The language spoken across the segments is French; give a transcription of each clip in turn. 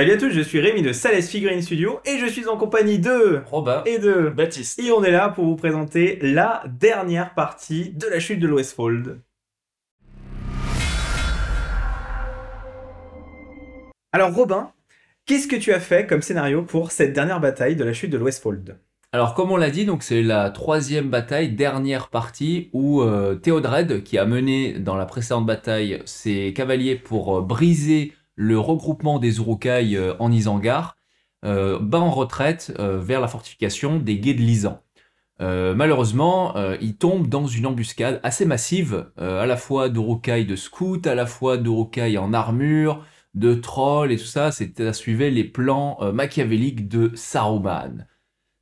Salut à tous, je suis Rémi de Sales Figurine Studio et je suis en compagnie de Robin et de Baptiste. et on est là pour vous présenter la dernière partie de la chute de l'Westfold. Alors Robin, qu'est-ce que tu as fait comme scénario pour cette dernière bataille de la chute de l'Westfold Alors comme on l'a dit, donc c'est la troisième bataille, dernière partie où euh, Théodred, qui a mené dans la précédente bataille ses cavaliers pour euh, briser le regroupement des Urukai euh, en Isengard, euh, bat en retraite euh, vers la fortification des Guets de Lisan. Malheureusement, il tombe dans une embuscade assez massive, à la fois d'Urukai de scouts, à la fois d'Urukai en armure, de trolls et tout ça, c'était ça suivait les plans euh, machiavéliques de Saruman.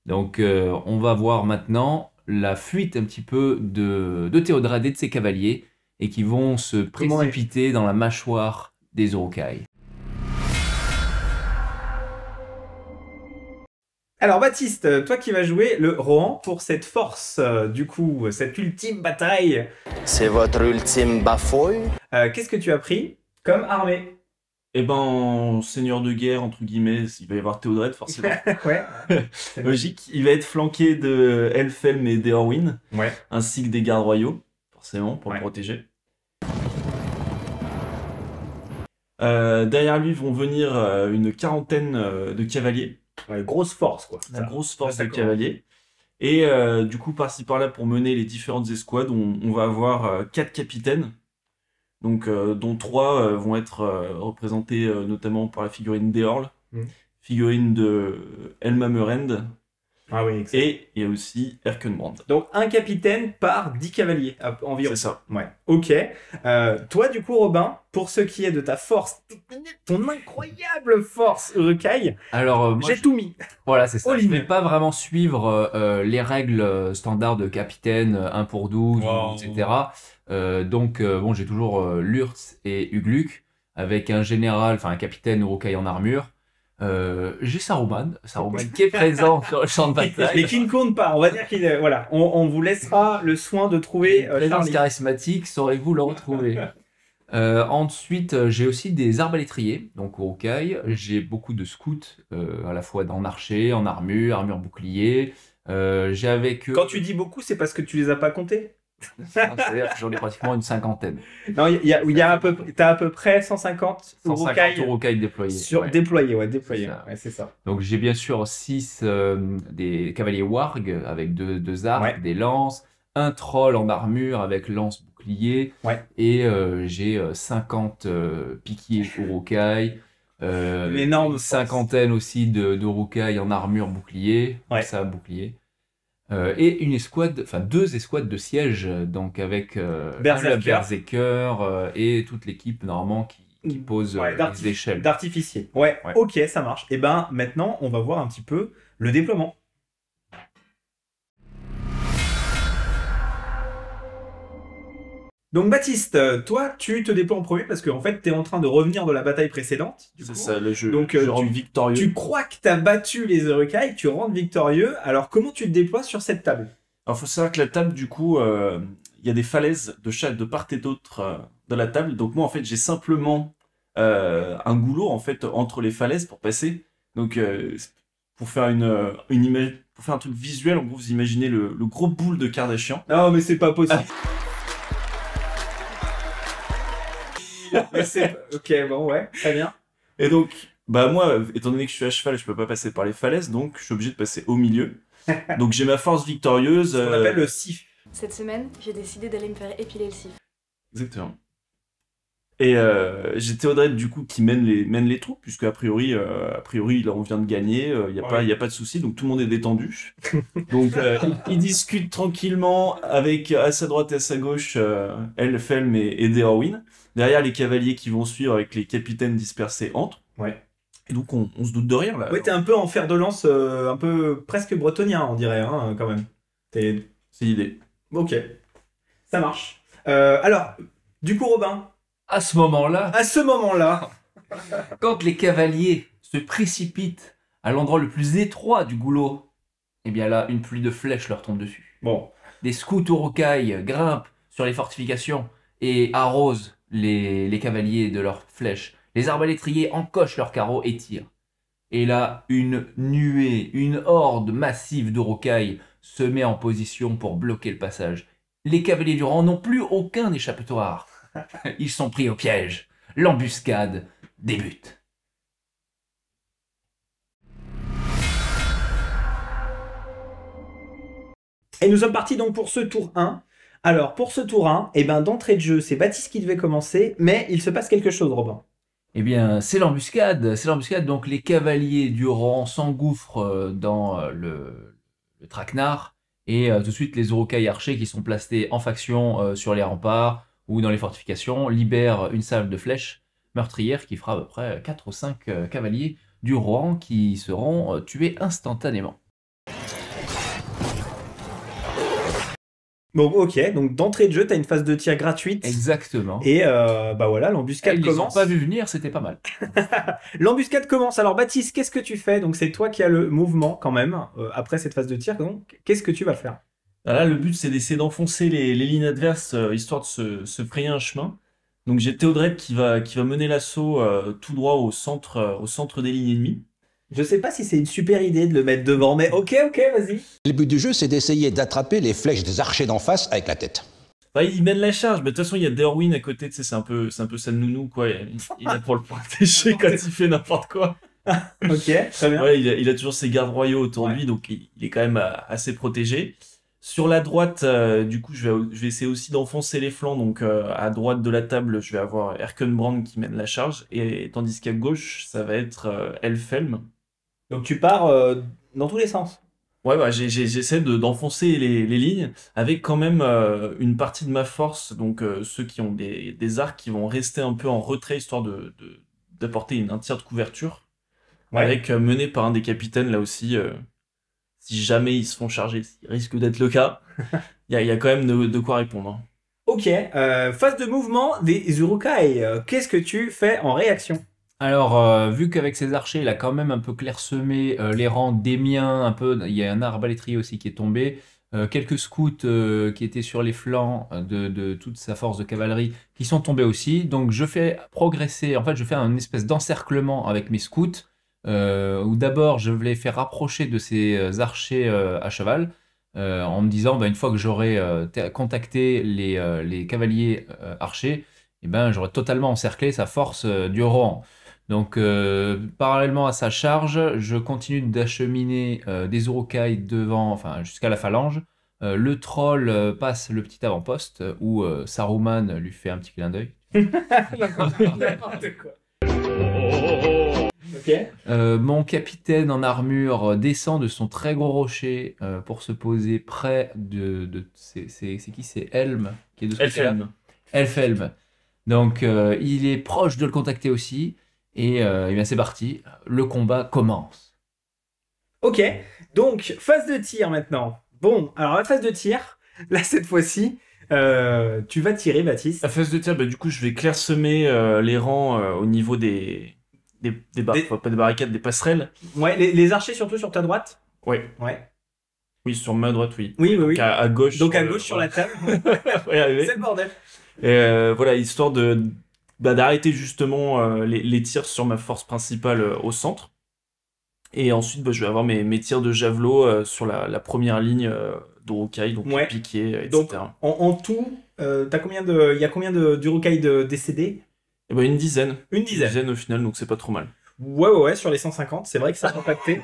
Donc euh, on va voir maintenant la fuite un petit peu de, de Théodrade et de ses cavaliers et qui vont se précipiter dans la mâchoire des Urukai. Alors Baptiste, toi qui vas jouer le Rohan pour cette force, euh, du coup, cette ultime bataille, C'est votre ultime bafouille? Euh, qu'est-ce que tu as pris comme armée? Eh ben, seigneur de guerre, entre guillemets, il va y avoir Théodred, forcément. Ouais. Logique. Il va être flanqué de Elfhelm et d'Eorwyn, Ouais. ainsi que des gardes royaux, forcément, pour Ouais. le protéger. Euh, derrière lui vont venir euh, une quarantaine euh, de cavaliers, Ouais, grosse force quoi. la Ça. grosse force ça de commence. cavaliers. Et euh, du coup, par-ci par-là, pour mener les différentes escouades, on, on va avoir euh, quatre capitaines, donc euh, dont trois euh, vont être euh, représentés euh, notamment par la figurine d'Eorl, Mhm. figurine de Elma Murend, Ah oui, excellent. et il y a aussi Erkenbrand. Donc un capitaine par 10 cavaliers à- environ. C'est ça. Ouais, ok. Euh, toi, du coup, Robin, pour ce qui est de ta force, ton incroyable force Urukai, Alors euh, moi, j'ai je- tout mis. voilà, c'est ça. All Je in. vais pas vraiment suivre euh, euh, les règles euh, standards de capitaine, euh, 1 pour 12, Wow. etc. Euh, donc euh, bon, j'ai toujours euh, Lurtz et Ugluk avec un général, enfin un capitaine Urukai en armure. Euh, j'ai Saruman, Saruman qui est présent sur le champ de bataille. Mais qui ne compte pas. On va dire qu'il est. Voilà, on, on vous laissera le soin de trouver euh, Présence charismatique, saurez-vous le retrouver Euh, ensuite, euh, j'ai aussi des arbalétriers, donc au Urukai. J'ai beaucoup de scouts, euh, à la fois en archer, en armure, armure bouclier. J'ai avec eux... Quand tu dis beaucoup, c'est parce que tu les as pas comptés? C'est-à-dire que j'en ai pratiquement une cinquantaine. Non, il y a, y a à peu, t'as à peu près 150 150 Urukai déployés. sur ouais. déployés, ouais, déployés. C'est ça. Ouais, c'est ça. Donc j'ai bien sûr 6 des cavaliers warg avec deux, deux arcs, Ouais. des lances, un troll en armure avec lance bouclier, Ouais. et euh, j'ai euh, 50 euh, piquiers Urukai, euh, Une énorme force. cinquantaine aussi de, de en armure bouclier, ça bouclier. Euh, et une escouade, enfin deux escouades de siège, euh, donc avec euh, Berserker. euh, et toute l'équipe normalement qui, qui pose euh, Ouais, les échelles. D'artificier. Ouais, Ouais. ok, ça marche. Et ben maintenant, on va voir un petit peu le déploiement. Donc Baptiste, euh, toi, tu te déploies en premier parce qu'en fait, tu es en train de revenir de la bataille précédente. C'est ça, le jeu. Donc, je euh, rentre victorieux. Tu crois que tu as battu les Urukai, tu rentres victorieux. Alors comment tu te déploies sur cette table? Alors, faut savoir que la table, du coup, euh, il y a des falaises de chaque, de part et d'autre euh, dans la table. Donc, moi, en fait, j'ai simplement euh, un goulot, en fait, entre les falaises pour passer. Donc, pour faire une, une image, pour faire un truc visuel, en gros, vous imaginez le, le gros boule de Kardashian. Non, mais c'est pas possible. Mais c'est- ok, bon, ouais, très bien. Et donc, bah, moi, étant donné que je suis à cheval, je peux pas passer par les falaises, donc je suis obligé de passer au milieu. Donc, j'ai ma force victorieuse. Ce qu'on euh, appelle le sif. Cette semaine, j'ai décidé d'aller me faire épiler le cif. Exactement. Et euh, j'ai Théodred du coup qui mène les, mène les troupes, puisque a priori, euh, a priori là, on vient de gagner, il n'y a, pas- Ouais. y a pas de souci, donc tout le monde est détendu. donc euh, ils, ils discutent tranquillement avec à sa droite et à sa gauche euh, Elfelm et, et. Derrière les cavaliers qui vont suivre avec les capitaines dispersés entrent. Ouais. Et donc on, on se doute de rien là. Ouais, t'es un peu en fer de lance, euh, un peu presque bretonien, on dirait, hein, quand même. C'est l'idée. Ok, ça marche. Euh, alors, du coup, Robin, À ce moment-là, à ce moment-là, Quand les cavaliers se précipitent à l'endroit le plus étroit du goulot, eh bien là, une pluie de flèches leur tombe dessus. bon, Des scouts Urukai grimpent sur les fortifications et arrosent les, les cavaliers de leurs flèches. Les arbalétriers encochent leurs carreaux et tirent. Et là, une nuée, une horde massive d'Urukai se met en position pour bloquer le passage. Les cavaliers du rang n'ont plus aucun échappatoire. Ils sont pris au piège. L'embuscade débute. Et nous sommes partis donc pour ce tour 1. Alors, pour ce tour 1, eh ben, d'entrée de jeu, c'est Baptiste qui devait commencer, mais il se passe quelque chose, Robin. Eh bien, c'est l'embuscade. C'est l'embuscade. Donc, les cavaliers du rang s'engouffrent euh, dans euh, le, le traquenard. Et euh, tout de suite, les Urukai archers qui sont placés en faction euh, sur les remparts ou dans les fortifications libèrent une salve de flèches meurtrières qui fera à peu près 4 ou 5 cavaliers du rang qui seront euh, tués instantanément. Bon, ok, donc d'entrée de jeu, t'as une phase de tir gratuite. Exactement. Et euh, bah voilà, l'embuscade ils commence. pas vu venir, c'était pas mal. L'embuscade commence. Alors Baptiste, qu'est-ce que tu fais? Donc c'est toi qui as le mouvement quand même euh, après cette phase de tir. Donc qu'est-ce que tu vas faire? Là, le but, c'est d'essayer d'enfoncer les, les lignes adverses, euh, histoire de se, se frayer un chemin. Donc j'ai Théodred qui va, qui va mener l'assaut euh, tout droit au centre, euh, au centre des lignes ennemies. Je sais pas si c'est une super idée de le mettre devant, mais ok, ok, vas-y. Le but du jeu, c'est d'essayer d'attraper les flèches des archers d'en face avec la tête. Bah, il mène la charge, mais de toute façon, il y a Derwin à côté, c'est un peu, c'est un peu sa nounou, quoi. Il, il est pour le protéger quand il fait n'importe quoi. Ok, très bien. Ouais, il a, il a toujours ses gardes royaux autour Ouais. de lui, donc il, il est quand même assez protégé. Sur la droite, euh, du coup, je vais, je vais essayer aussi d'enfoncer les flancs. Donc, euh, à droite de la table, je vais avoir Erkenbrand qui mène la charge. Et tandis qu'à gauche, ça va être euh, Elfelm. Donc tu pars euh, dans tous les sens. Ouais, bah, j'ai- j'ai- j'essaie de- d'enfoncer les, les lignes avec quand même une partie de ma force. Donc, ceux qui ont des, des arcs qui vont rester un peu en retrait histoire de, de- d'apporter une, un tir de couverture. Ouais. Avec mené par un des capitaines là aussi. Si jamais ils se font charger, ce qui risque d'être le cas, il y a, il y a quand même de, de quoi répondre. hein. Ok, euh, phase de mouvement des Urukai. Euh, Qu'est-ce que tu fais en réaction? Alors, euh, vu qu'avec ses archers, il a quand même un peu clairsemé euh, les rangs des miens, un peu, il y a un arbalétrier aussi qui est tombé, euh, quelques scouts euh, qui étaient sur les flancs de, de toute sa force de cavalerie qui sont tombés aussi. Donc, je fais progresser, en fait, je fais un espèce d'encerclement avec mes scouts, où d'abord, je vais les faire rapprocher de ces euh, archers euh, à cheval. euh, en me disant, bah, une fois que j'aurai euh, contacté les, euh, les cavaliers euh, archers, eh ben, j'aurais totalement encerclé sa force euh, du rang. Donc, euh, parallèlement à sa charge, je continue d'acheminer euh, des Urukai devant, enfin, jusqu'à la phalange. Euh, le troll euh, passe le petit avant-poste euh, où euh, Saruman lui fait un petit clin d'œil. Euh, mon capitaine en armure descend de son très gros rocher euh, pour se poser près de. de c'est c'est- c'est qui? C'est Helm qui est de ce côté-là Elfelm. Elfelm. Donc euh, il est proche de le contacter aussi. Et, euh, eh bien c'est parti. Le combat commence. Ok, donc phase de tir maintenant. Bon, alors la phase de tir, là cette fois-ci, euh, tu vas tirer Baptiste. À phase de tir, bah, du coup, je vais clairsemer euh, les rangs euh, au niveau des, des, des, bar- Des- enfin, pas des barricades, des passerelles. Ouais, les, les archers surtout sur ta droite? Ouais. Ouais. Oui, sur ma droite, oui. Oui, oui, oui. Donc, à, à gauche. Donc à le- gauche sur la table, Ouais, c'est le bordel. Et euh, voilà, histoire de bah, d'arrêter justement euh, les, les tirs sur ma force principale euh, au centre. Et ensuite, bah, je vais avoir mes, mes tirs de javelot sur la, la première ligne d'Urukai, donc Ouais. piqué, etc. Donc en, en tout, il y a combien de d'Urukai de décédés? Et bah, une dizaine. Une dizaine au final, donc c'est pas trop mal. Ouais, ouais, ouais, sur les 150, c'est vrai que ça a impacté.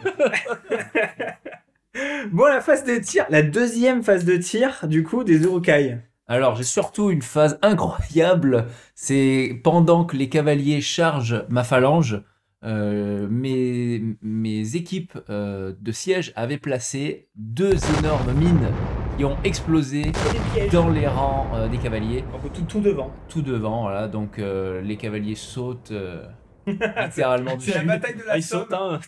bon, la phase de tir, la deuxième phase de tir, du coup, des Urukai. Alors, j'ai surtout une phase incroyable. C'est pendant que les cavaliers chargent ma phalange, euh, mes, mes équipes euh, de siège avaient placé deux énormes mines qui ont explosé dans les rangs euh, des cavaliers, Donc, tout, tout devant. tout devant. Voilà, donc euh, les cavaliers sautent euh, littéralement C'est la dessus. bataille de Ah, la ils Somme. sautent, hein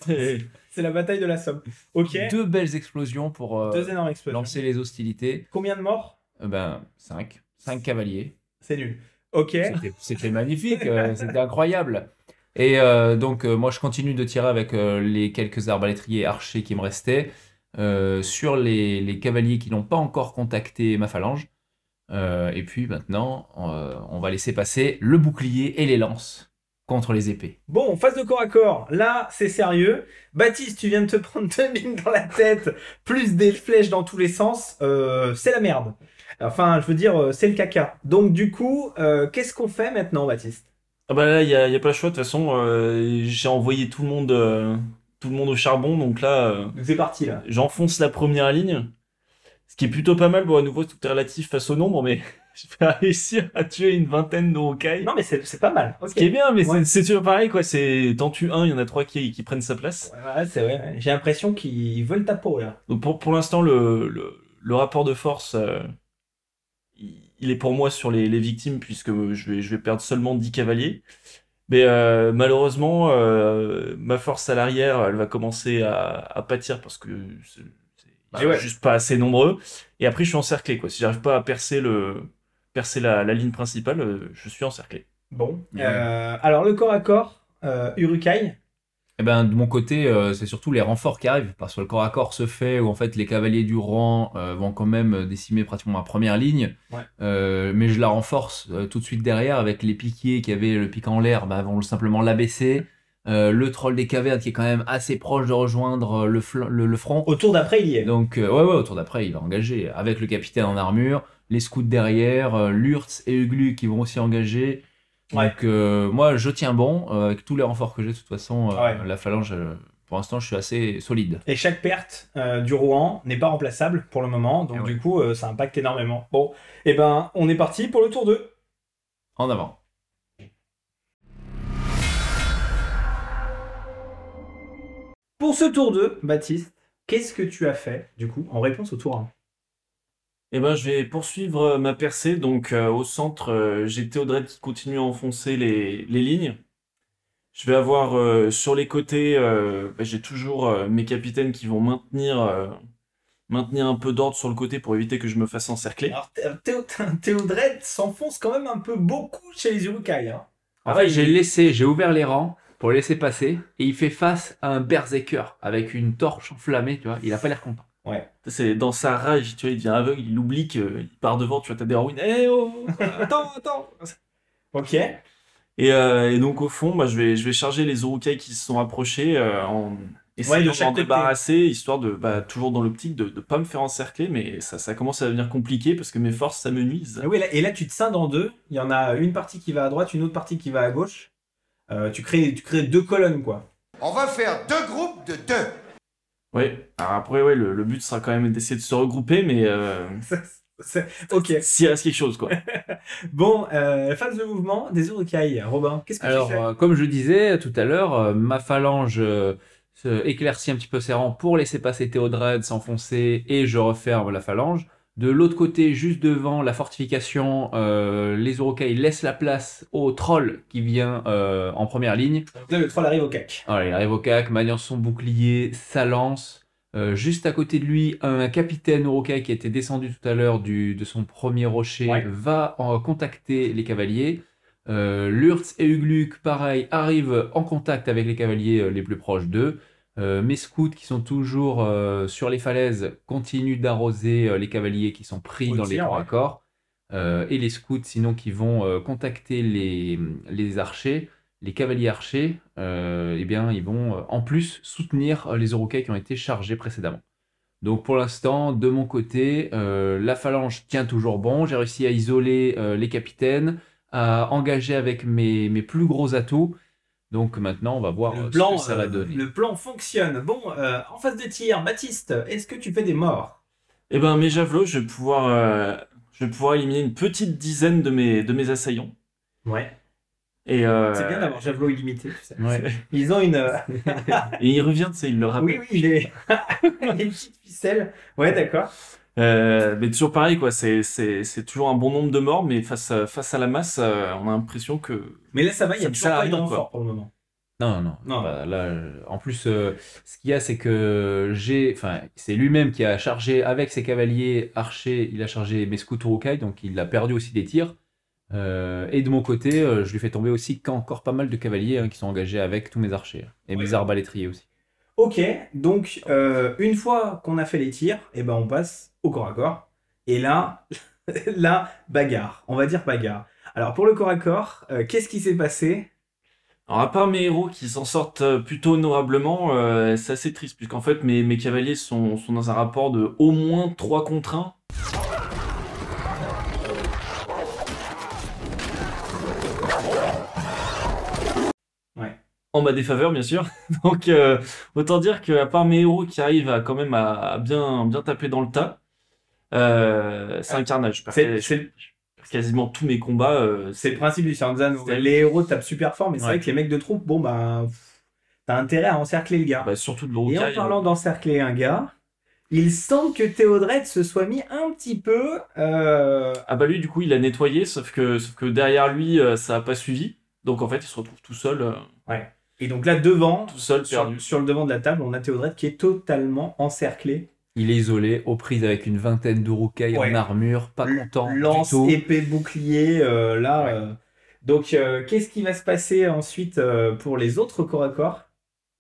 C'est la bataille de la Somme. Ok. Deux belles explosions pour euh, Deux énormes explosions. lancer les hostilités. Combien de morts? Euh, ben, cinq. Cinq cavaliers. C'est nul. Ok. C'était- C'était magnifique, euh, c'était incroyable. Et euh, donc, euh, moi, je continue de tirer avec euh, les quelques arbalétriers archers qui me restaient euh, sur les, les cavaliers qui n'ont pas encore contacté ma phalange. Euh, et puis maintenant, euh, on va laisser passer le bouclier et les lances. contre les épées. Bon, phase de corps à corps, là, c'est sérieux. Baptiste, tu viens de te prendre deux mines dans la tête, plus des flèches dans tous les sens. Euh, c'est la merde. Enfin, je veux dire, c'est le caca. Donc, du coup, euh, qu'est-ce qu'on fait maintenant, Baptiste? Ah bah là, il y a, pas le choix. De toute façon, euh, j'ai envoyé tout le monde, euh, tout le monde au charbon. Donc là, euh, C'est parti, là. j'enfonce la première ligne. Ce qui est plutôt pas mal. Bon, à nouveau, tout est relatif face au nombre, mais je vais réussir à tuer une vingtaine de rocailles. Non, mais c'est pas mal. Ok. Ce qui est bien, mais c'est- Ouais. c'est toujours pareil, quoi. C'est, t'en tues un, il y en a trois qui, qui prennent sa place. Ouais, c'est vrai. J'ai l'impression qu'ils veulent ta peau, là. Donc pour, pour l'instant, le, le, le rapport de force, euh, il il est pour moi sur les, les victimes, puisque je vais, je vais perdre seulement 10 cavaliers. Mais euh, malheureusement, euh, ma force à l'arrière, elle va commencer à, à pâtir parce que c'est Bah ouais. juste pas assez nombreux. Et après, je suis encerclé, quoi. Si j'arrive pas à percer, le, percer la, la ligne principale, euh, je suis encerclé. Bon. Euh, alors, le corps à corps, euh, Urukai. Eh ben, de mon côté, euh, c'est surtout les renforts qui arrivent, parce que le corps à corps se fait, où en fait les cavaliers du rang euh, vont quand même décimer pratiquement la première ligne, Ouais. Euh, mais je la renforce euh, tout de suite derrière avec les piquiers qui avaient le pic en l'air, bah, vont simplement l'abaisser. Euh, le troll des cavernes qui est quand même assez proche de rejoindre euh, le, le, le front. Au tour d'après, il y est. Donc, euh, ouais, ouais, autour d'après, il va engager avec le capitaine en armure, les scouts derrière, euh, Lurtz et Uglu qui vont aussi engager. Ouais. Donc, euh, moi, je tiens bon euh, avec tous les renforts que j'ai. De toute façon, euh, Ouais. la phalange, pour l'instant, je suis assez solide. Et chaque perte du Rouen n'est pas remplaçable pour le moment, donc Eh ouais. du coup, ça impacte énormément. Bon, et ben, on est parti pour le tour 2. En avant. Pour ce tour 2, Baptiste, qu'est-ce que tu as fait, du coup, en réponse au tour 1 Eh ben, je vais poursuivre euh, ma percée. Donc, euh, au centre, euh, j'ai Théodred qui continue à enfoncer les, les lignes. Je vais avoir euh, sur les côtés, euh, bah, j'ai toujours euh, mes capitaines qui vont maintenir, euh, maintenir un peu d'ordre sur le côté pour éviter que je me fasse encercler. Alors, Thé- Théo- Théodred s'enfonce quand même un peu beaucoup chez les Urukai. Hein. En Ah fait, ouais, j'ai laissé, j'ai ouvert les rangs pour le laisser passer, et il fait face à un berserker avec une torche enflammée, tu vois. Il a pas l'air content. C'est dans sa rage, tu vois, il devient aveugle, il oublie qu'il part devant, tu vois, t'as des Darwin, eh oh, attends, attends. Ok. Et, euh, et donc au fond, bah, je, vais, je vais charger les Urukai qui se sont approchés euh, en essayant de chaque d'en côté. débarrasser, histoire de, bah, toujours dans l'optique de ne pas me faire encercler, mais ça, ça commence à devenir compliqué parce que mes forces s'amenuisent. Et, oui, là, et là, tu te scindes en deux. Il y en a une partie qui va à droite, une autre partie qui va à gauche. Euh, tu, crées, tu crées deux colonnes, quoi. On va faire deux groupes de deux. Oui, alors après, ouais, le, le but sera quand même d'essayer de se regrouper, mais euh, ok. s'il reste quelque chose, quoi. Bon, euh, phase de mouvement des Urukai. Robin, qu'est-ce que Alors, tu fais euh, comme je disais tout à l'heure, euh, ma phalange euh, éclaircit un petit peu ses rangs pour laisser passer Théodred s'enfoncer et je referme la phalange. De l'autre côté, juste devant la fortification, euh, les Urukai laissent la place au troll qui vient euh, en première ligne. Donc là, le troll arrive au cac. Voilà, il arrive au cac, maniant son bouclier, sa lance. Euh, juste à côté de lui, un capitaine Urukai qui était descendu tout à l'heure de son premier rocher Ouais. va en contacter les cavaliers. Lurtz et Ugluk, pareil, arrivent en contact avec les cavaliers les plus proches d'eux. Euh, mes scouts qui sont toujours euh, sur les falaises continuent d'arroser euh, les cavaliers qui sont pris Au dans les corps à corps. Et les scouts sinon qui vont contacter les, les archers les cavaliers archers, eh bien, ils vont en plus soutenir les Urukai qui ont été chargés précédemment. Donc pour l'instant, de mon côté, la phalange tient toujours bon. J'ai réussi à isoler les capitaines, à engager avec mes, mes plus gros atouts. Donc maintenant, on va voir Le euh, plan, ce que ça va euh, donner. le plan fonctionne. Bon, euh, en phase de tir, Baptiste, est-ce que tu fais des morts? Eh ben, mes javelots, je vais pouvoir, euh, je vais pouvoir éliminer une petite dizaine de mes, de mes assaillants. Ouais. Et, euh, C'est bien d'avoir javelot illimité, tu sais. Ouais. Ils ont une. et il revient, tu sais, il le rappelle. oui, oui, les... les petites ficelles. Ouais, d'accord. Euh, mais toujours pareil, quoi. C'est, c'est, c'est toujours un bon nombre de morts, mais face à, face à la masse, euh, on a l'impression que. Mais là, ça va, il y Ça a toujours pas de renfort pour le moment. Non, non, Non. Bah, là, euh, en plus, euh, ce qu'il y a, c'est que j'ai, enfin, c'est lui-même qui a chargé avec ses cavaliers archers, il a chargé mes scouts Urukai, donc il a perdu aussi des tirs. Euh, et de mon côté, euh, je lui fais tomber aussi qu'encore pas mal de cavaliers hein, qui sont engagés avec tous mes archers et Ouais. mes arbalétriers aussi. Ok, donc euh, une fois qu'on a fait les tirs, eh ben on passe au corps à corps. Et là, là, bagarre. On va dire bagarre. Alors pour le corps à corps, euh, qu'est-ce qui s'est passé? Alors, à part mes héros qui s'en sortent euh, plutôt honorablement, euh, c'est assez triste, puisqu'en fait, mes, mes cavaliers sont, sont dans un rapport de au moins 3 contre 1. En ma défaveur, bien sûr. Donc, euh, autant dire qu'à part mes héros qui arrivent à quand même à, à bien, bien taper dans le tas, euh, c'est un carnage. Je perds- C'est- quasiment tous mes combats. euh, C'est le principe du C'est- Les héros tapent super fort, mais c'est Ouais. vrai que les mecs de troupe, bon bah, t'as intérêt à encercler le gars. bah, surtout de Et en parlant d'encercler un gars, il semble que Théodred se soit mis un petit peu. euh, Ah bah lui du coup il a nettoyé sauf que sauf que derrière lui euh, ça a pas suivi donc en fait il se retrouve tout seul euh, Et donc là, devant, tout seul sur, perdu. sur le devant de la table, on a Théodred qui est totalement encerclé. Il est isolé, aux prises avec une vingtaine Ouais. en armure, pas content Lance, du tout. épée, bouclier, euh, là. Ouais. euh. Donc, euh, qu'est-ce qui va se passer ensuite euh, pour les autres corps à corps?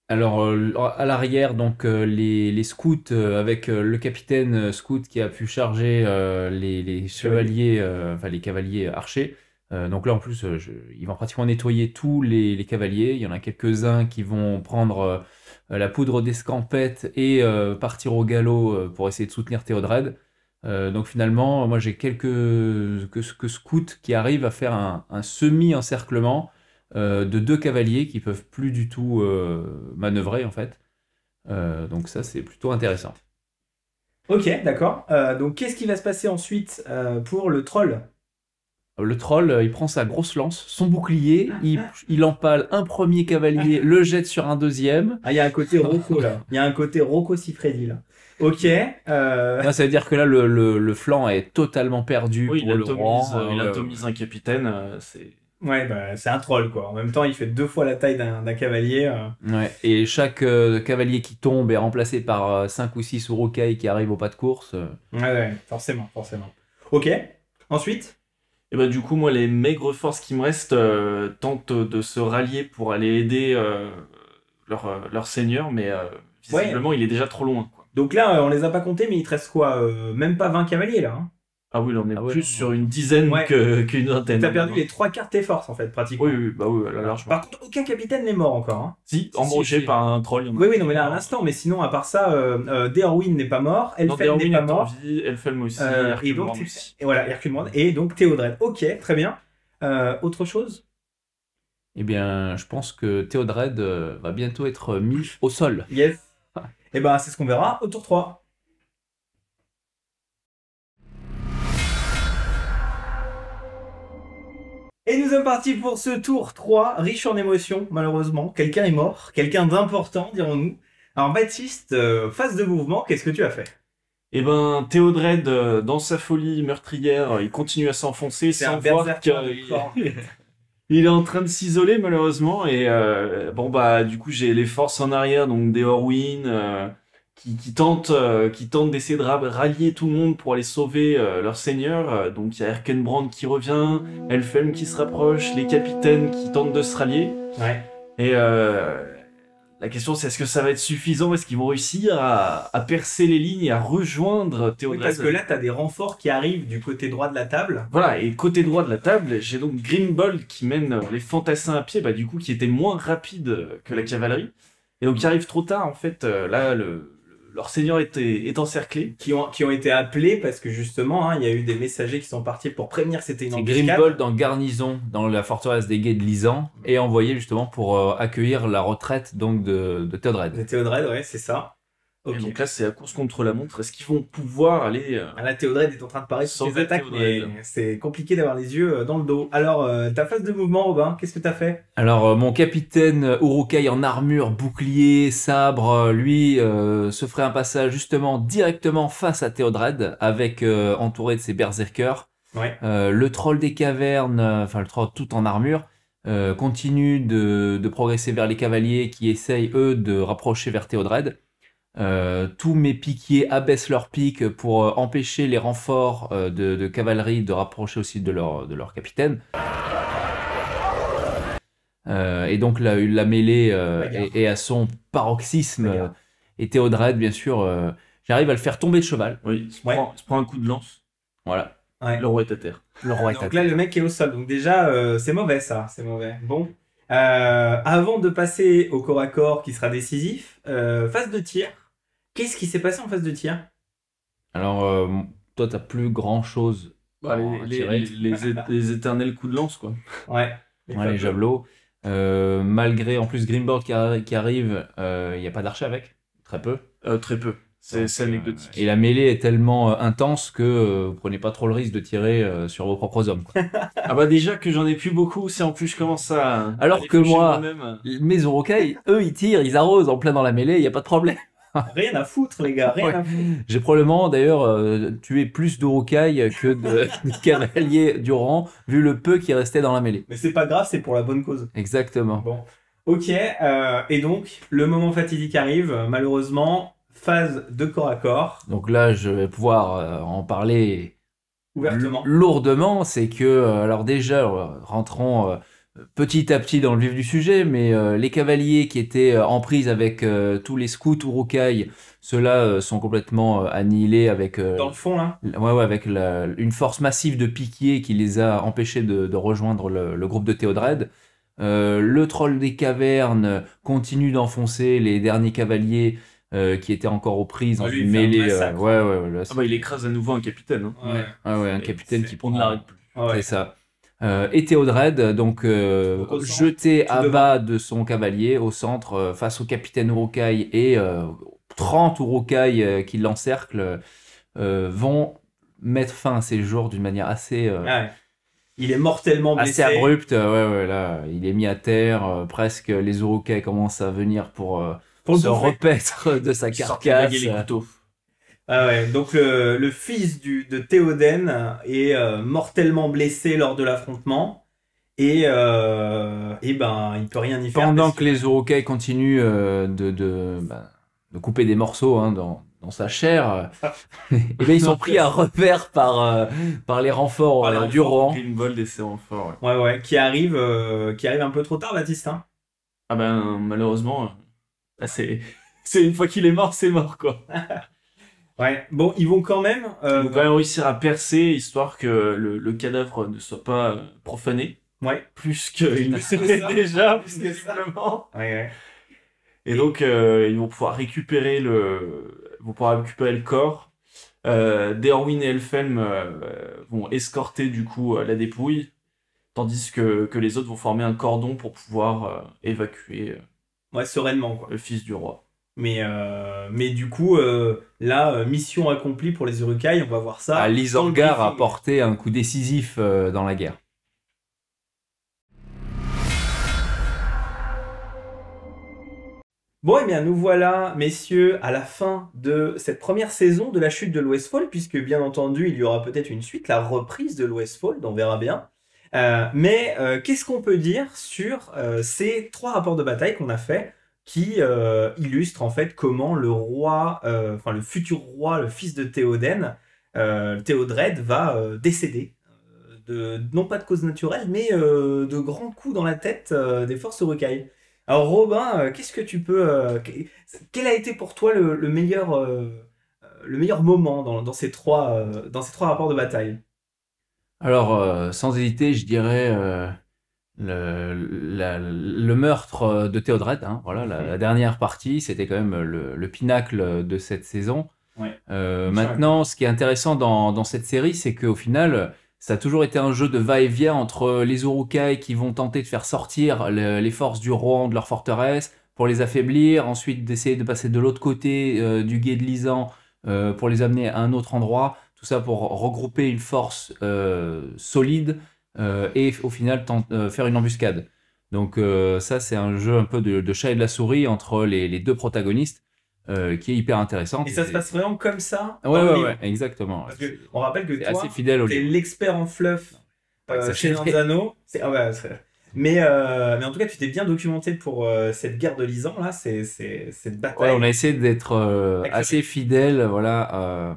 Alors euh, à l'arrière, donc euh, les, les scouts euh, avec euh, le capitaine euh, scout qui a pu charger euh, les, les chevaliers, euh, enfin les cavaliers archers. Euh, donc là en plus, euh, je- ils vont pratiquement nettoyer tous les, cavaliers. Il y en a quelques-uns qui vont prendre euh, la poudre d'escampette et partir au galop pour essayer de soutenir Théodred. Donc finalement, moi j'ai quelques que, que scouts qui arrivent à faire un, semi-encerclement de deux cavaliers qui peuvent plus du tout manœuvrer en fait. Donc ça c'est plutôt intéressant. Ok, d'accord. Donc, qu'est-ce qui va se passer ensuite pour le troll? Le troll, euh, il prend sa grosse lance, son bouclier, il, il empale un premier cavalier, le jette sur un deuxième. Ah, il y a un côté Rocco là. Il y a un côté Rocco Siffredi là. Ok. euh, Là, ça veut dire que là le, le- le flanc est totalement perdu Oui, il pour le atomise, rang. euh, il atomise un capitaine c'est Ouais, bah, c'est un troll quoi. En même temps, il fait deux fois la taille d'un cavalier. euh. ouais. Et chaque euh, cavalier qui tombe est remplacé par 5 ou 6 Urukai qui arrivent au pas de course. Ouais, ouais, forcément, forcément. Ok. Ensuite? Et bah du coup moi les maigres forces qui me restent euh, tentent de se rallier pour aller aider euh, leur euh, leur seigneur mais euh, visiblement il est déjà trop loin quoi. Donc là, on les a pas comptés, mais il te reste quoi Même pas 20 cavaliers là. Hein? Ah oui là on est Ah ouais, plus non, sur une dizaine Ouais. que qu'une vingtaine. T'as perdu les trois quarts de tes forces en fait, pratiquement. Oui oui bah oui là, largement. Par contre, aucun capitaine n'est mort encore. Hein. Si si. par un troll. il y en a Oui, oui, non, mais là à l'instant, mais sinon, à part ça, euh, euh, Deorwin n'est pas mort, Elfen n'est Derwin pas mort. vie, Elfelm aussi, Euh, et donc, aussi. et voilà, Hercule Morn, et donc Théodred. Ok, très bien. Euh, autre chose? Eh bien, je pense que Théodred euh, va bientôt être mis au sol. Yes. Et ben, c'est ce qu'on verra au tour 3. Et nous sommes partis pour ce tour 3, riche en émotions, malheureusement. Quelqu'un est mort, quelqu'un d'important, dirons-nous. Alors, Baptiste, euh, phase de mouvement, qu'est-ce que tu as fait? Eh ben, Théodred, euh, dans sa folie meurtrière, il continue à s'enfoncer C'est sans un voir qu'il il est en train de s'isoler malheureusement. Et euh, bon bah, du coup, j'ai les forces en arrière, donc des Orwin, euh, qui, qui tentent, euh, qui tentent d'essayer de ra- rallier tout le monde pour aller sauver euh, leur seigneur. Euh, donc il y a Erkenbrand qui revient, Elfelm qui se rapproche, les capitaines qui tentent de se rallier. Ouais. Et euh, la question c'est est-ce que ça va être suffisant? Est-ce qu'ils vont réussir à, à percer les lignes et à rejoindre Oui, Théodred parce que là, t'as des renforts qui arrivent du côté droit de la table. Voilà, et côté droit de la table, j'ai donc Grimbold qui mène les fantassins à pied, bah du coup qui était moins rapide que la cavalerie. Et donc qui arrive trop tard en fait, euh, là le- leur seigneur est, est encerclé. Qui ont, qui ont été appelés parce que justement, hein, il y a eu des messagers qui sont partis pour prévenir que c'était une embuscade. Grimbold en garnison dans la forteresse des Guets de Lisan et envoyé justement pour euh, accueillir la retraite donc de, de Théodred. De Théodred, ouais, c'est ça. Ok. Et donc là c'est la course contre la montre. Est-ce qu'ils vont pouvoir aller euh, Ah, Là, Théodred est en train de parler sur Sauver les attaques, mais c'est compliqué d'avoir les yeux euh, dans le dos. Alors, euh, ta phase de mouvement, Robin, qu'est-ce que t'as fait? Alors euh, mon capitaine Urukai en armure, bouclier, sabre, lui euh, se ferait un passage justement directement face à Théodred avec euh, entouré de ses berserkers. Ouais. Euh, le troll des cavernes, enfin le troll tout en armure, euh, continue de, de progresser vers les cavaliers qui essayent eux de rapprocher vers Théodred. Euh, tous mes piquiers abaissent leurs piques pour euh, empêcher les renforts euh, de, de cavalerie de rapprocher aussi de leur, de leur capitaine. Euh, et donc la, la mêlée euh, est, est à son paroxysme. Euh, et Théodred, bien sûr, euh, j'arrive à le faire tomber de cheval. Oui, il se, Ouais. prend, il se prend un coup de lance. Voilà. Ouais. Le roi est à terre. Le roi est à Donc là, le mec est au sol. Donc déjà, euh, c'est mauvais, ça. C'est mauvais. Bon. Euh, avant de passer au corps à corps qui sera décisif, euh, phase de tir. Qu'est-ce qui s'est passé en phase de tir Alors, euh, toi, t'as plus grand chose. Bah, les, les, les, les- les éternels coups de lance, quoi. Ouais. Ouais, les javelots. Euh, malgré en plus Greenboard qui, arri- qui arrive, il n'y a pas d'archer avec, très peu. Euh, très peu. C'est c'est euh, anecdotique. et la mêlée est tellement euh, intense que euh, vous prenez pas trop le risque de tirer euh, sur vos propres hommes. quoi. Ah bah déjà que j'en ai plus beaucoup, si en plus je commence à... Alors que moi-. Mes Urukai, eux, ils tirent, ils arrosent en plein dans la mêlée, il n'y a pas de problème. Rien à foutre, les gars, rien Ouais. à foutre. J'ai probablement d'ailleurs euh, tué plus d'Urukai que de, de cavaliers du rang, vu le peu qui restait dans la mêlée. Mais c'est pas grave, c'est pour la bonne cause. Exactement. Bon. Ok, euh, et donc, le moment fatidique arrive, malheureusement, phase de corps à corps, Donc là, je vais pouvoir euh, en parler ouvertement. lourdement, c'est que, alors déjà, rentrons petit à petit dans le vif du sujet, mais euh, les cavaliers qui étaient euh, en prise avec euh, tous les scouts Urukai, ceux-là euh, sont complètement euh, annihilés avec, euh, Dans le fond, là? ouais, ouais, avec la- une force massive de piquiers qui les a empêchés de, de rejoindre le, le groupe de Théodred. Euh, le troll des cavernes continue d'enfoncer les derniers cavaliers euh, qui étaient encore aux prises dans Ah, une mêlée. euh, ouais, ouais, ouais, là, Ah bah il écrase à nouveau un capitaine. Hein. Ouais. Ah ouais, un capitaine qui On ne prend. l'arrête plus. Ah ouais. C'est ça. Euh, et Théodred, donc euh, centre, jeté à devant. bas de son cavalier au centre euh, face au capitaine Urukai et euh, 30 Urukai euh, qui l'encerclent vont mettre fin à ses jours d'une manière assez, Ah ouais. Il est mortellement blessé. assez abrupte. Ouais, ouais, là, il est mis à terre. presque les Urukai commencent à venir pour, se repaître de sa carcasse. les couteaux. Ah ouais, donc le, le fils du, de Théoden est euh, mortellement blessé lors de l'affrontement. Et, euh, et ben, il peut rien y faire. Pendant parce que les Urukai continuent euh, de, de, bah, de couper des morceaux hein, dans, dans sa chair, euh, et ben, ils sont pris à revers par, euh, par les renforts Par les euh, du. Greenbold et ses renforts. ouais. Ouais, ouais, qui arrive, euh, qui arrive un peu trop tard, Baptiste. Hein. Ah ben malheureusement, c'est... C'est une fois qu'il est mort, c'est mort quoi. Ouais. Bon, ils vont quand même. euh, Ils vont quand même réussir à percer histoire que le, le cadavre ne soit pas euh, profané. Ouais. Plus qu'il ne serait déjà, Plus que ça. visiblement. Ouais, ouais. Et donc, euh, ils vont pouvoir récupérer le, ils vont pouvoir récupérer le corps. Euh, Derwin et Elfhelm euh, vont escorter du coup euh, la dépouille, tandis que, que les autres vont former un cordon pour pouvoir euh, évacuer euh, Ouais, sereinement, quoi. le fils du roi. Mais, euh, mais du coup, euh, là, euh, mission accomplie pour les Urukai, on va voir ça. Ah, Lysorgar a porté un coup décisif euh, dans la guerre. Bon, eh bien, nous voilà, messieurs, à la fin de cette première saison de la chute de l'Ouestfall, puisque bien entendu, il y aura peut-être une suite, la reprise de l'Ouestfall, on verra bien. Mais qu'est-ce qu'on peut dire sur ces trois rapports de bataille qu'on a fait qui euh, illustrent en fait comment le roi, euh, le futur roi, le fils de Théoden, euh, Théodred, va décéder. De, non pas de cause naturelle, mais de grands coups dans la tête des forces Urukai. Alors Robin, qu'est-ce que tu peux... que- quel a été pour toi le, le meilleur, le meilleur moment dans, ces trois, dans ces trois rapports de bataille? Alors, sans hésiter, je dirais le, la- le meurtre de Théodred. hein, voilà, la, la dernière partie, c'était quand même le, le pinacle de cette saison. Ouais. Euh, maintenant, ce qui est intéressant dans, dans cette série, c'est qu'au final, ça a toujours été un jeu de va-et-vient entre les Urukai qui vont tenter de faire sortir le- les forces du Rohan de leur forteresse pour les affaiblir, ensuite d'essayer de passer de l'autre côté euh, du guet de Lisan euh, pour les amener à un autre endroit. Tout ça pour regrouper une force solide et au final euh, faire une embuscade. Donc euh, ça, c'est un jeu un peu de, de chat et de la souris entre les, les deux protagonistes euh, qui est hyper intéressant. Et ça se passe vraiment comme ça Ouais, ouais, ouais, exactement. Parce que on rappelle que toi, assez fidèle au t'es l'expert en fluff euh, chez. C'est- ah ouais, mais, euh, mais en tout cas, tu t'es bien documenté pour euh, cette guerre de Lisan, là, c'est, c'est, cette bataille. Ouais, on a essayé d'être euh, assez fidèle voilà,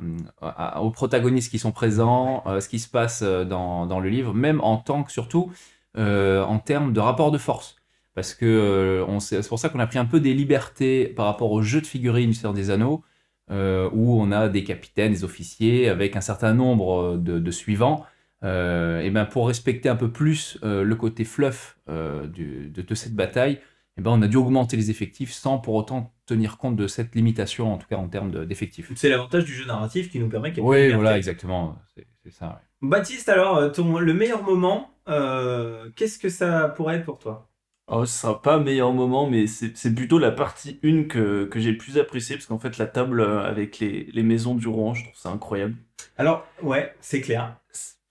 aux protagonistes qui sont présents, ce qui se passe dans, dans le livre, même en tant que surtout en termes de rapport de force. Parce que on c'est pour ça qu'on a pris un peu des libertés par rapport au jeu de figurines du des Anneaux, où on a des capitaines, des officiers avec un certain nombre de, de suivants. Euh, et ben pour respecter un peu plus euh, le côté fluff euh, du- de, de cette bataille, et ben on a dû augmenter les effectifs sans pour autant tenir compte de cette limitation, en tout cas en termes de- d'effectifs. C'est l'avantage du jeu narratif qui nous permet quelques Oui, libertés. voilà, exactement. C'est ça. ouais. Baptiste, alors, ton, le meilleur moment, euh, qu'est-ce que ça pourrait être pour toi? Oh, ce sera pas un meilleur moment, mais c'est c'est plutôt la partie 1 que, que j'ai le plus appréciée, parce qu'en fait, la table avec les, les maisons du Rouen, je trouve ça incroyable. Alors, ouais, c'est clair.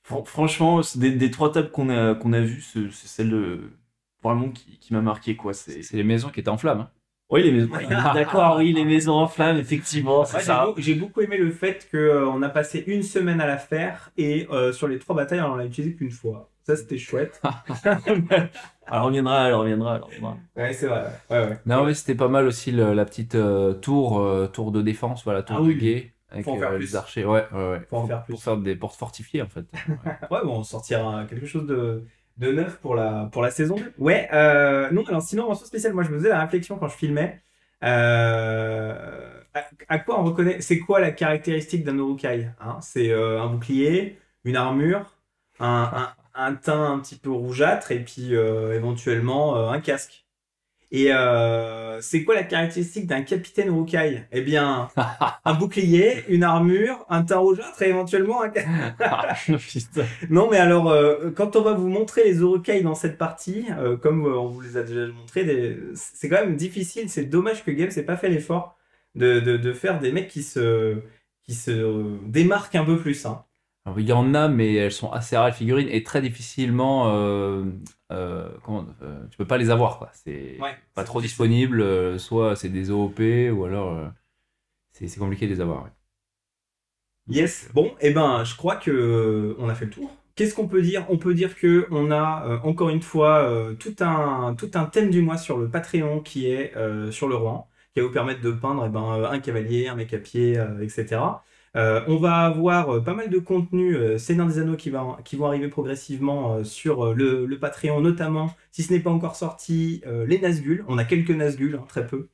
Fran- franchement, des, des trois tables qu'on a, qu'on a vues, c'est celle de, vraiment qui, qui m'a marqué, quoi. C'est les maisons qui étaient en flammes. hein. Oui, les maisons. D'accord, oui, les maisons en flammes, effectivement, c'est j'ai ça. beau- J'ai beaucoup aimé le fait qu'on a passé une semaine à la faire et euh, sur les trois batailles, on l'a utilisé qu'une fois. Ça, c'était chouette. Elle reviendra, elle reviendra, elle reviendra. ouais, c'est vrai. Ouais, ouais. Non, mais c'était pas mal aussi le- la petite euh, tour, euh, tour de défense, voilà, tour Ah de oui. guet avec Faut en faire euh, plus. les archers. Ouais, ouais, ouais. Faut en faire plus. Pour faire des portes fortifiées en fait. Ouais, bon, on sortira quelque chose de, de neuf pour la, pour la saison 2. Ouais, euh, non, alors sinon, mention spéciale, moi je me faisais la réflexion quand je filmais. Euh, à, à quoi on reconnaît C'est quoi la caractéristique d'un Urukai hein? C'est euh, un bouclier, une armure, un, un, un teint un petit peu rougeâtre et puis éventuellement un casque. Et euh, c'est quoi la caractéristique d'un capitaine Urukai Eh bien, un bouclier, une armure, un teint rougeâtre et éventuellement un. Putain. Non, mais alors, euh, quand on va vous montrer les Urukai dans cette partie, euh, comme euh, on vous les a déjà montrés, des- c'est quand même difficile. C'est dommage que Game n'ait pas fait l'effort de, de, de faire des mecs qui se, qui se démarquent un peu plus. Hein. Alors, il y en a, mais elles sont assez rares les figurines et très difficilement. euh, euh, comment, euh, tu peux pas les avoir quoi. C'est Ouais, pas trop disponible. euh, soit c'est des OOP ou alors euh, c'est compliqué de les avoir. ouais. Yes. Bon, eh ben, je crois que on a fait le tour. Qu'est-ce qu'on peut dire? On peut dire que on a euh, encore une fois euh, tout un tout un thème du mois sur le Patreon qui est euh, sur le Rouen, qui va vous permettre de peindre eh ben, un cavalier, un mec à pied, etc. Euh, on va avoir euh, pas mal de contenu euh, Seigneur des Anneaux qui, va, qui vont arriver progressivement euh, sur euh, le, le Patreon, notamment, si ce n'est pas encore sorti, euh, les Nazgûl. On a quelques Nazgûl, hein, très peu.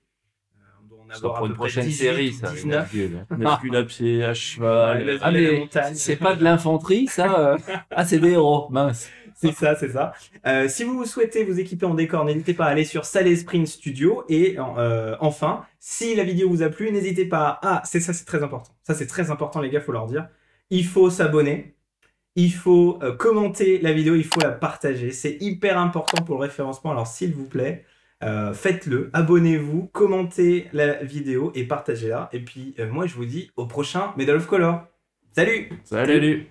On doit en Ça avoir à pour peu une prochaine 18 série, ça. les 19. Nazgûl, hein. Nazgûl à pied, à cheval. Ah, les mais montagnes. c'est pas de l'infanterie, ça. Ah, c'est des héros, mince. C'est ça, c'est ça. Euh, si vous souhaitez vous équiper en décor, n'hésitez pas à aller sur Salé Spring Studio. Et euh, enfin, si la vidéo vous a plu, n'hésitez pas à... Ah, c'est ça, c'est très important. Ça, c'est très important, les gars, faut leur dire. Il faut s'abonner. Il faut euh, commenter la vidéo, il faut la partager. C'est hyper important pour le référencement. Alors, s'il vous plaît, faites-le. Abonnez-vous, commentez la vidéo et partagez-la. Et puis, moi, je vous dis au prochain Medal of Color. Salut. Salut.